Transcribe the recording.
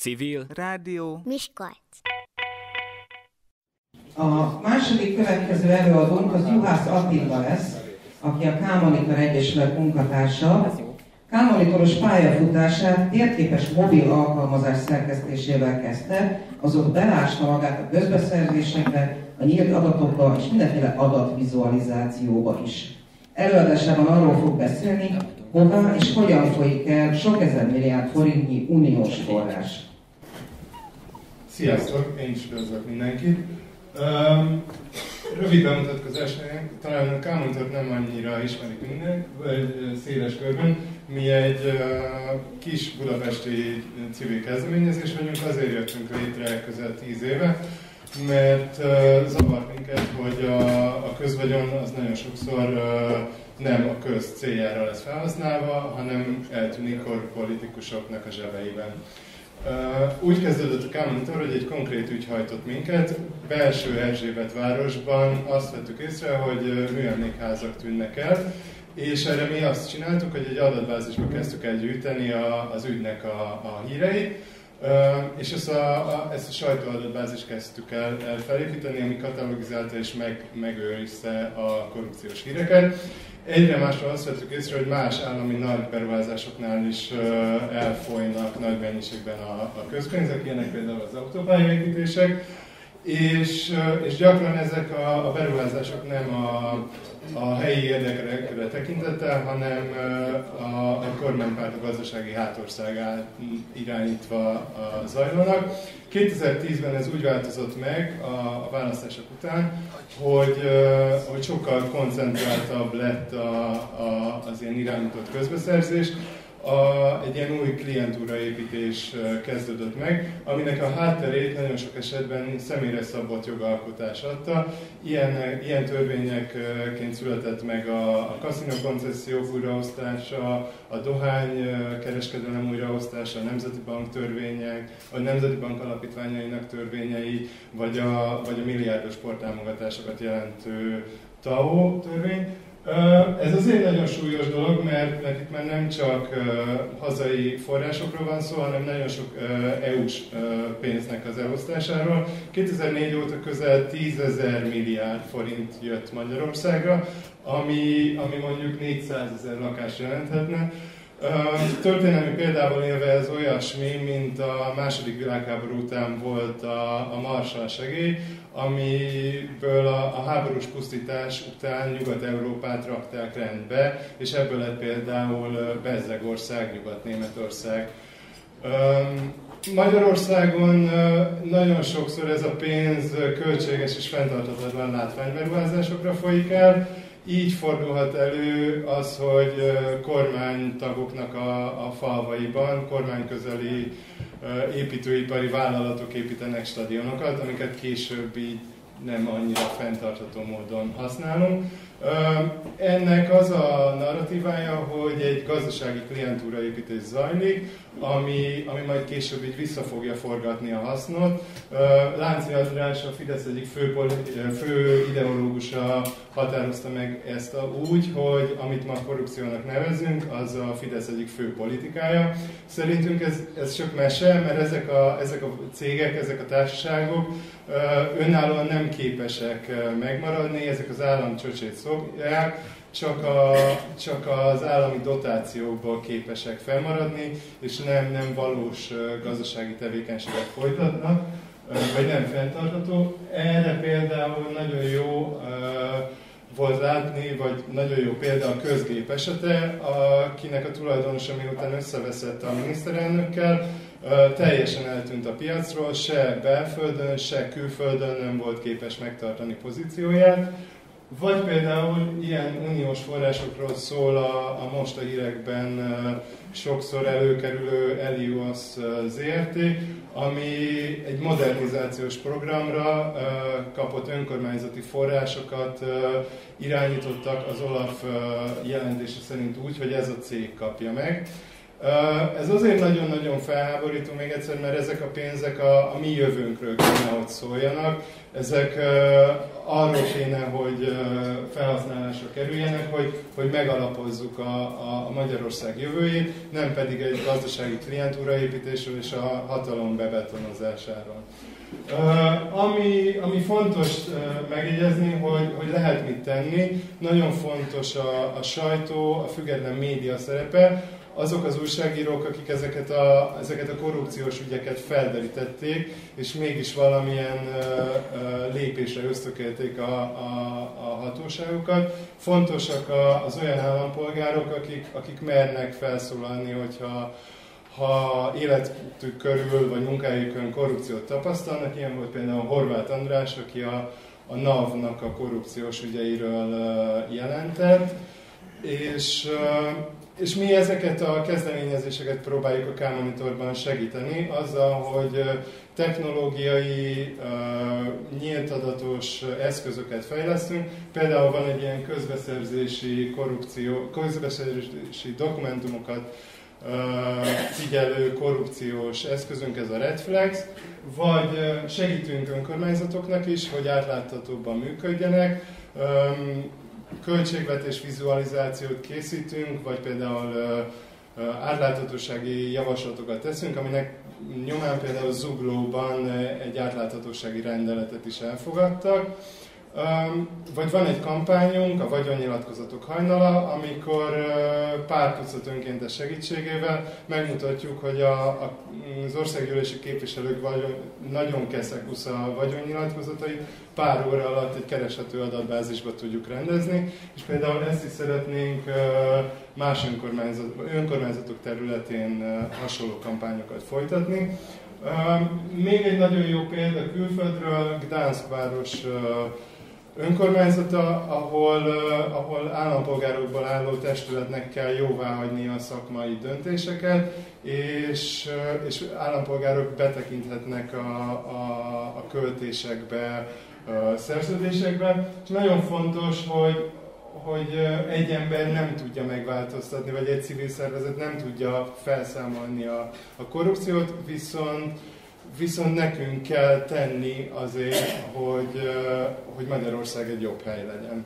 Civil. Rádió. Miskolc. A második következő előadónk az Juhász Attila lesz, aki a K-Monitor Egyesület munkatársa. K-Monitoros pályafutását térképes mobil alkalmazás szerkesztésével kezdte, azok belásta magát a közbeszerzésekbe, a nyílt adatokba és mindenféle adatvizualizációba is. Előadásában arról fog beszélni, hová és hogyan folyik el sok ezer milliárd forintnyi uniós forrás. Sziasztok, én is üdvözlök mindenkit. Um, rövid bemutatkozás, talán a Kámontot nem annyira ismerik minden, vagy széles körben. Mi egy uh, kis budapesti civil kezdeményezés vagyunk, azért jöttünk létre közel tíz éve, mert uh, zavart minket, hogy a, a közvagyon az nagyon sokszor uh, nem a köz céljára lesz felhasználva, hanem eltűnik a politikusoknak a zsebeiben. Úgy kezdődött a Kámonitor, hogy egy konkrét ügy hajtott minket. Belső Erzsébet városban azt vettük észre, hogy műemlékházak tűnnek el, és erre mi azt csináltuk, hogy egy adatbázisba kezdtük el gyűjteni a, az ügynek a, a híreit, és ezt a, a, ezt a sajtóadatbázist kezdtük el, el felépíteni, ami katalogizálta és meg, megőrizte a korrupciós híreket. Egyre másra azt vettük észre, hogy más állami nagy beruházásoknál is elfolynak nagy mennyiségben a, a közpénzek, ilyenek például az autópályaépítések, és, és gyakran ezek a, a beruházások nem a, a helyi érdekekre tekintettel, hanem a, a kormánypárt gazdasági hátországát irányítva zajlanak. 2010-ben ez úgy változott meg a, a választások után, hogy, hogy sokkal koncentráltabb lett a, a, az ilyen irányított közbeszerzés, a, egy ilyen új klientúraépítés kezdődött meg, aminek a hátterét nagyon sok esetben személyre szabott jogalkotás adta. Ilyen, ilyen törvényekként született meg a, a kaszinó koncesziók újraosztása, a dohány kereskedelem újraosztása, a Nemzeti Bank törvények, a Nemzeti Bank alapítványainak törvényei, vagy a, vagy a milliárdos sporttámogatásokat jelentő TAO törvény. Ez azért nagyon súlyos dolog, mert, mert itt már nem csak hazai forrásokról van szó, hanem nagyon sok EU-s pénznek az elosztásáról. 2004 óta közel 10 ezer milliárd forint jött Magyarországra, ami, ami mondjuk 400 ezer lakás jelenthetne. Történelmi példával élve ez olyasmi, mint a második világháború után volt a, a Marshall segély, amiből a, a háborús pusztítás után Nyugat-Európát rakták rendbe, és ebből lett például Bezzegország, Nyugat-Németország. Magyarországon nagyon sokszor ez a pénz költséges és fenntarthatatlan látványberuházásokra folyik el, így fordulhat elő az, hogy kormánytagoknak a, a falvaiban, kormányközeli építőipari vállalatok építenek stadionokat, amiket később így nem annyira fenntartható módon használunk. Ennek az a narratívája, hogy egy gazdasági klientúraépítés zajlik, ami, ami majd később így vissza fogja forgatni a hasznot. Lánci András, a Fidesz egyik fő, fő ideológusa határozta meg ezt a, úgy, hogy amit ma korrupciónak nevezünk, az a Fidesz egyik fő politikája. Szerintünk ez, ez csak mese, mert ezek a, ezek a cégek, ezek a társaságok önállóan nem képesek megmaradni, ezek az állam csöcsét szolgálják, csak, a, csak az állami dotációkból képesek felmaradni, és nem, nem valós gazdasági tevékenységet folytatnak, vagy nem fenntartható. Erre például nagyon jó volt látni, vagy nagyon jó példa a közgép esete, akinek a tulajdonosa miután összeveszett a miniszterelnökkel, teljesen eltűnt a piacról, se belföldön, se külföldön nem volt képes megtartani pozícióját, vagy például ilyen uniós forrásokról szól a, a most a hírekben sokszor előkerülő Elios ZRT, ami egy modernizációs programra kapott önkormányzati forrásokat, irányítottak az Olaf jelentése szerint úgy, hogy ez a cég kapja meg. Ez azért nagyon-nagyon felháborító még egyszer, mert ezek a pénzek a, a mi jövőnkről kéne, hogy szóljanak. Ezek arról kéne, hogy felhasználásra kerüljenek, hogy, hogy megalapozzuk a, a Magyarország jövőjét, nem pedig egy gazdasági klientúraépítésről és a hatalom bebetonozásáról. Uh, ami, ami fontos uh, megjegyezni, hogy, hogy lehet mit tenni. Nagyon fontos a, a sajtó, a független média szerepe azok az újságírók, akik ezeket a, ezeket a korrupciós ügyeket felderítették, és mégis valamilyen uh, uh, lépésre ösztökélték a, a, a hatóságokat. Fontosak a, az olyan állampolgárok, akik, akik mernek felszólalni, hogyha ha életük körül vagy munkájukon korrupciót tapasztalnak, ilyen volt például Horváth András, aki a, a NAV-nak a korrupciós ügyeiről jelentett, és és mi ezeket a kezdeményezéseket próbáljuk a K-Monitorban segíteni, azzal, hogy technológiai, nyílt adatos eszközöket fejlesztünk. Például van egy ilyen közbeszerzési korrupció, közbeszerzési dokumentumokat figyelő korrupciós eszközünk, ez a Redflex, vagy segítünk önkormányzatoknak is, hogy átláthatóbban működjenek költségvetés vizualizációt készítünk, vagy például átláthatósági javaslatokat teszünk, aminek nyomán például Zuglóban egy átláthatósági rendeletet is elfogadtak. Vagy van egy kampányunk, a vagyonnyilatkozatok hajnala, amikor pár tucat önkéntes segítségével megmutatjuk, hogy a, a, az országgyűlési képviselők vagyon, nagyon keszekusz a vagyonnyilatkozatai, pár óra alatt egy kereshető adatbázisba tudjuk rendezni, és például ezt is szeretnénk más önkormányzat, önkormányzatok területén hasonló kampányokat folytatni. Még egy nagyon jó példa külföldről, Gdansk város önkormányzata, ahol, ahol állampolgárokból álló testületnek kell jóváhagyni a szakmai döntéseket, és, és állampolgárok betekinthetnek a, a, a költésekbe, a szerződésekbe. És nagyon fontos, hogy, hogy egy ember nem tudja megváltoztatni, vagy egy civil szervezet nem tudja felszámolni a, a korrupciót, viszont Viszont nekünk kell tenni azért, hogy, hogy Magyarország egy jobb hely legyen.